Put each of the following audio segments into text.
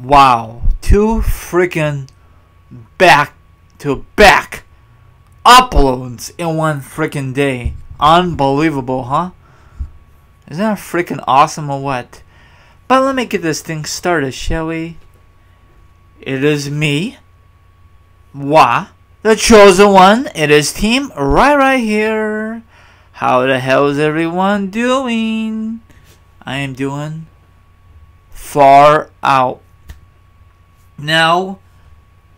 Wow, two freaking back to back uploads in one freaking day. Unbelievable, huh? Isn't that freaking awesome or what? But let me get this thing started, shall we? It is me, Wa, the chosen one. It is team RyRy here. How the hell is everyone doing? I am doing far out. Now,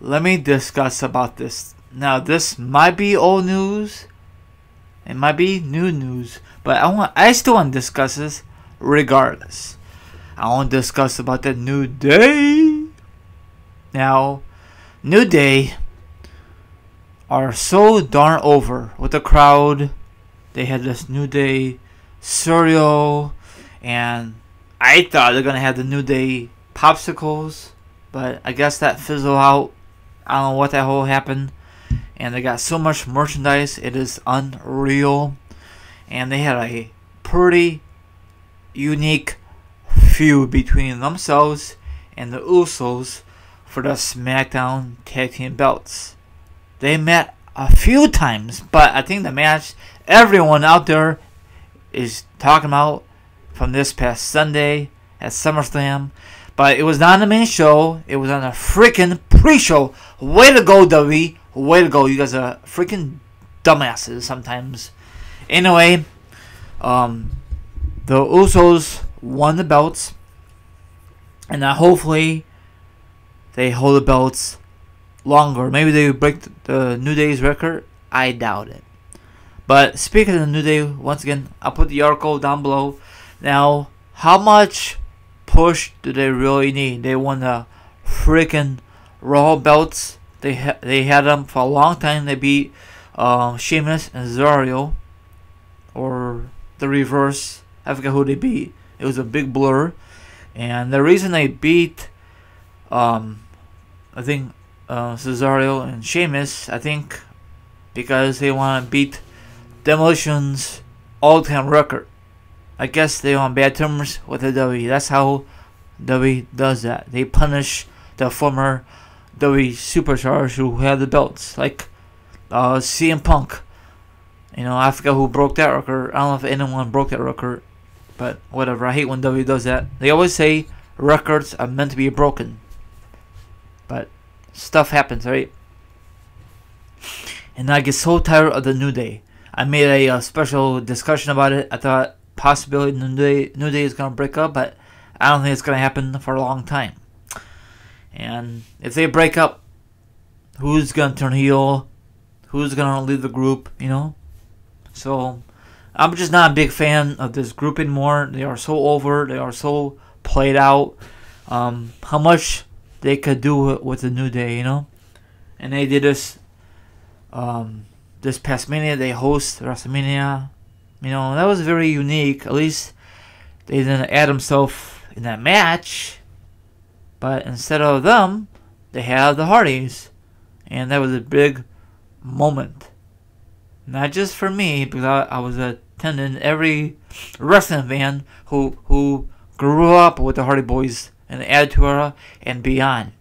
let me discuss about this. Now, this might be old news. It might be new news, but I want I still want to discuss this regardless. I want to discuss about the new day. Now, new day are so darn over with the crowd. They had this new day cereal, and I thought they're gonna have the new day popsicles, but I guess that fizzled out. I don't know what that whole happened. And they got so much merchandise, it is unreal. And they had a pretty unique feud between themselves and the Usos for the SmackDown Tag Team belts. They met a few times, but I think the match everyone out there is talking about from this past Sunday at SummerSlam. But it was not on the main show. It was on a freaking pre-show. Way to go, WWE. Way to go. You guys are freaking dumbasses sometimes. Anyway, um, the Usos won the belts. And now hopefully they hold the belts longer. Maybe they break the New Day's record. I doubt it. But speaking of the New Day, once again, I'll put the article down below. Now, how much push do they really need? They won the freaking Raw belts. They ha- they had them for a long time. They beat uh, Sheamus and Cesaro, or the reverse. I forget who they beat. It was a big blur, and the reason they beat, um, I think uh, Cesaro and Sheamus, I think, because they want to beat Demolition's all-time record. I guess they're on bad terms with the W. That's how W does that. They punish the former WWE superstars who had the belts, like uh, CM Punk. You know, I forgot who broke that record. I don't know if anyone broke that record, but whatever. I hate when W does that. They always say records are meant to be broken, but stuff happens, right? And I get so tired of the New Day. I made a, a special discussion about it. I thought possibility New Day New Day is gonna break up, but I don't think it's gonna happen for a long time. And if they break up, who's gonna turn heel? Who's gonna leave the group? You know. So I'm just not a big fan of this group anymore. They are so over. They are so played out. Um, how much they could do with the New Day, you know? And they did this. Um, this past Mania, they host WrestleMania. You know, that was very unique. At least they didn't add themselves in that match. But instead of them, they have the Hardys. And that was a big moment. Not just for me, because I, I was attending every wrestling fan who who grew up with the Hardy Boys and the Attitude Era and beyond.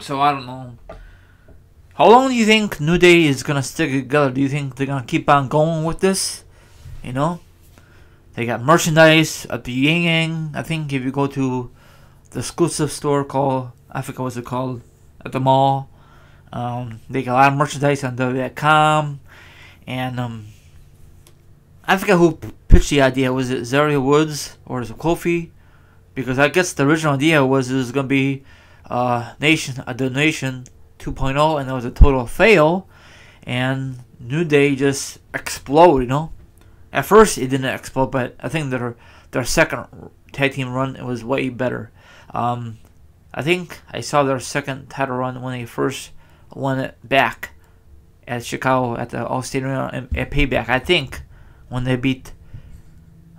So I don't know. How long do you think New Day is gonna stick together? Do you think they're gonna keep on going with this? You know, they got merchandise at the Yang Yang. I think if you go to the exclusive store called I forget what's it called at the mall, um, they got a lot of merchandise on WWE.com, and um, I forget who pitched the idea. Was it Xavier Woods or was it Kofi? Because I guess the original idea was it was gonna be uh, Nation of Domination 2.0 and it was a total fail and New Day just explode, you know. At first it didn't explode, but I think their their second tag team run it was way better. Um, I think I saw their second title run when they first won it back at Chicago at the Allstate Arena at Payback. I think when they beat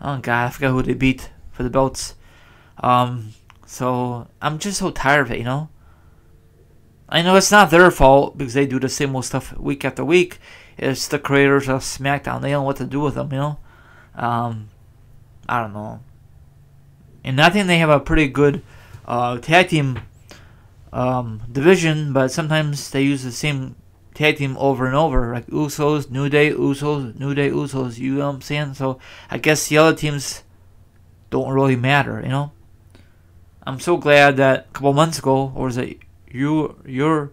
oh god, I forgot who they beat for the belts. Um, so I'm just so tired of it, you know. I know it's not their fault because they do the same old stuff week after week. It's the creators of SmackDown. They don't know what to do with them, you know. Um, I don't know. And I think they have a pretty good uh, tag team um, division, but sometimes they use the same tag team over and over, like Usos, New Day, Usos, New Day, Usos. You know what I'm saying? So I guess the other teams don't really matter, you know. I'm so glad that a couple months ago, or was it you, you're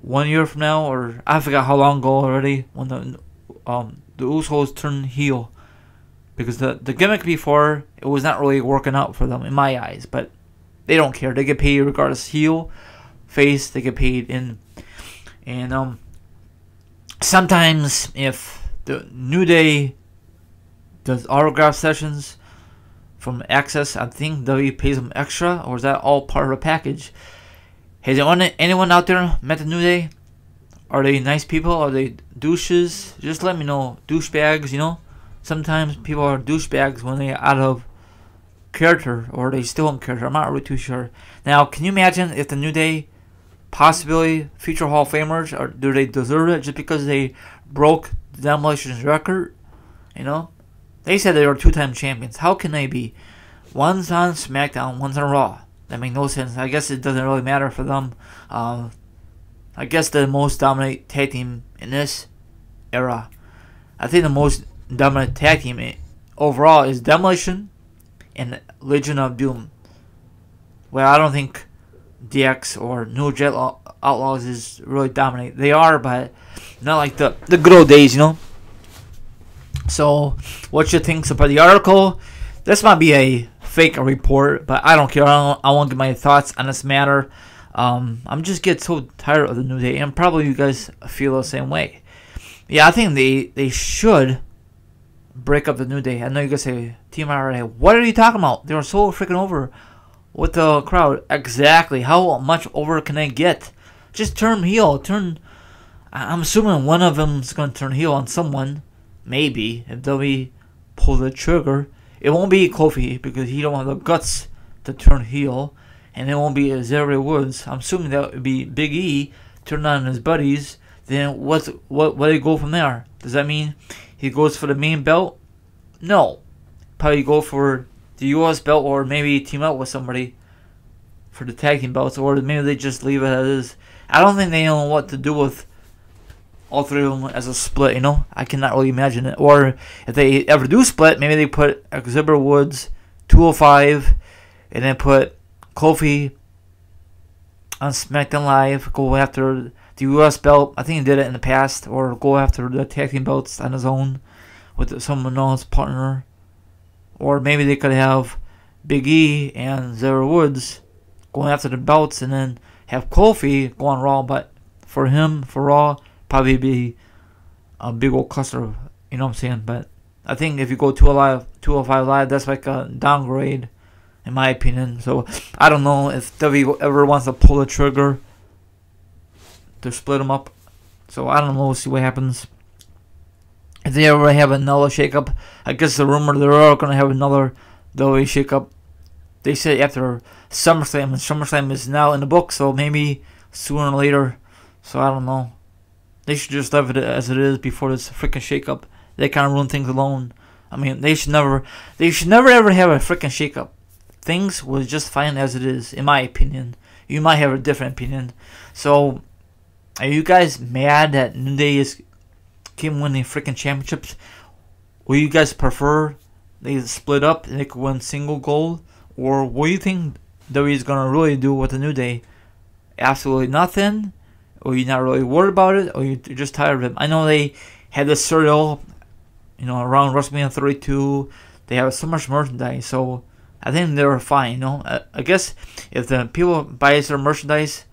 one year from now, or I forgot how long ago already, when the um the Usos turned heel, because the the gimmick before it was not really working out for them in my eyes, but they don't care. They get paid regardless. Heel, face, they get paid in. And um, sometimes if the New Day does autograph sessions from Axxess, I think W pays them extra, or is that all part of the package? Has anyone, out there met the New Day? Are they nice people? Are they douches? Just let me know. Douchebags, you know? Sometimes people are douchebags when they're out of character or they still in character. I'm not really too sure. Now, can you imagine if the New Day possibly future Hall of Famers or do they deserve it just because they broke the Demolition's record? You know, they said they were two-time champions. How can they be? One's on SmackDown, one's on Raw. That make no sense. I guess it doesn't really matter for them. Um, I guess the most dominant tag team in this era. I think the most dominant tag team overall is Demolition and Legion of Doom. Well, I don't think DX or New Age Outlaws is really dominate. They are, but not like the the good old days, you know. So, what you think about the article? This might be a fake a report, but I don't care. I, don't, I won't give my thoughts on this matter. Um, I'm just get so tired of the New Day, and probably you guys feel the same way. Yeah, I think they they should break up the New Day. I know you guys say Team IRA. What are you talking about? They were so freaking over with the crowd. Exactly. How much over can they get? Just turn heel. Turn. I'm assuming one of them's gonna turn heel on someone. Maybe if they pull the trigger. It won't be Kofi because he don't have the guts to turn heel, and it won't be Xavier Woods. I'm assuming that would be Big E turn on his buddies. Then what's what? Where do they go from there? Does that mean he goes for the main belt? No. Probably go for the U.S. belt or maybe team up with somebody for the tag team belts or maybe they just leave it as is. I don't think they know what to do with all three of them as a split, you know? I cannot really imagine it. Or if they ever do split, maybe they put Xavier Woods 205 and then put Kofi on SmackDown Live, go after the U.S. belt. I think he did it in the past, or go after the tag team belts on his own with someone else partner, or maybe they could have Big E and Xavier Woods going after the belts, and then have Kofi go on Raw. But for him, for Raw, probably be a big old cluster. Of, You know what I'm saying? But I think if you go 205, 205 live, that's like a downgrade, in my opinion. So I don't know if W ever wants to pull the trigger to split them up. So I don't know. We'll see what happens. If they ever have another shakeup, I guess the rumor they're all going to have another WWE shakeup. They said after SummerSlam, and SummerSlam is now in the book, so maybe sooner or later. So I don't know. They should just leave it as it is before this freaking shakeup. They can't ruin things alone. I mean, they should never, they should never ever have a freaking shakeup. Things was just fine as it is, in my opinion. You might have a different opinion. So are you guys mad that New Day is keep winning freaking championships? Will you guys prefer they split up and they could win single gold? Or what do you think WWE is gonna really do with the New Day? Absolutely nothing? Or you're not really worried about it? Or you're just tired of it? I know they had the cereal, you know, around WrestleMania 32. They have so much merchandise, so I think they're fine, you know. I, I guess if the people buy their merchandise,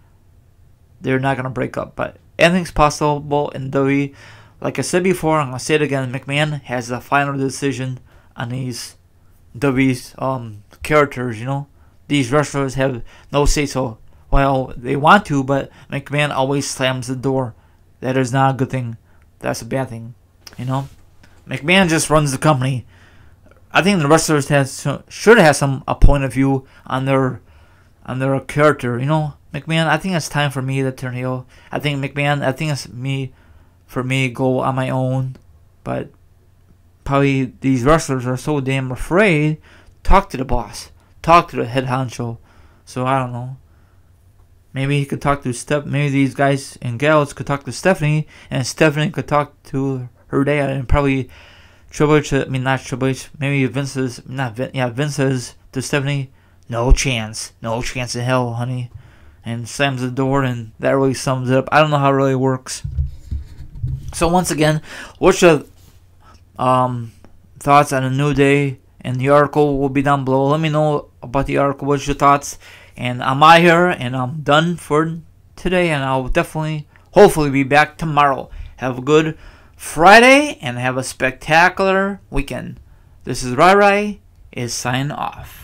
they're not gonna break up. But anything's possible in WWE. Like I said before, I'm gonna say it again. McMahon has the final decision on these WWE's um, characters. You know, these wrestlers have no say so. Well, they want to, but McMahon always slams the door. That is not a good thing. That's a bad thing. You know, McMahon just runs the company. I think the wrestlers has should have some a point of view on their on their character. You know, McMahon, I think it's time for me to turn heel. I think McMahon, I think it's me for me go on my own. But probably these wrestlers are so damn afraid. Talk to the boss. Talk to the head honcho. So I don't know. Maybe he could talk to Steph. Maybe these guys and gals could talk to Stephanie, and Stephanie could talk to her dad, and probably Triple H. I mean, not Triple H. Maybe Vince's. not. Vin, yeah, Vince says to Stephanie, "No chance, no chance in hell, honey," and slams the door, and that really sums it up. I don't know how it really works. So once again, what's your um, thoughts on a new day? And the article will be down below. Let me know about the article. What's your thoughts? And I'm out here, and I'm done for today. And I'll definitely, hopefully, be back tomorrow. Have a good Friday, and have a spectacular weekend. This is RyRy is sign off.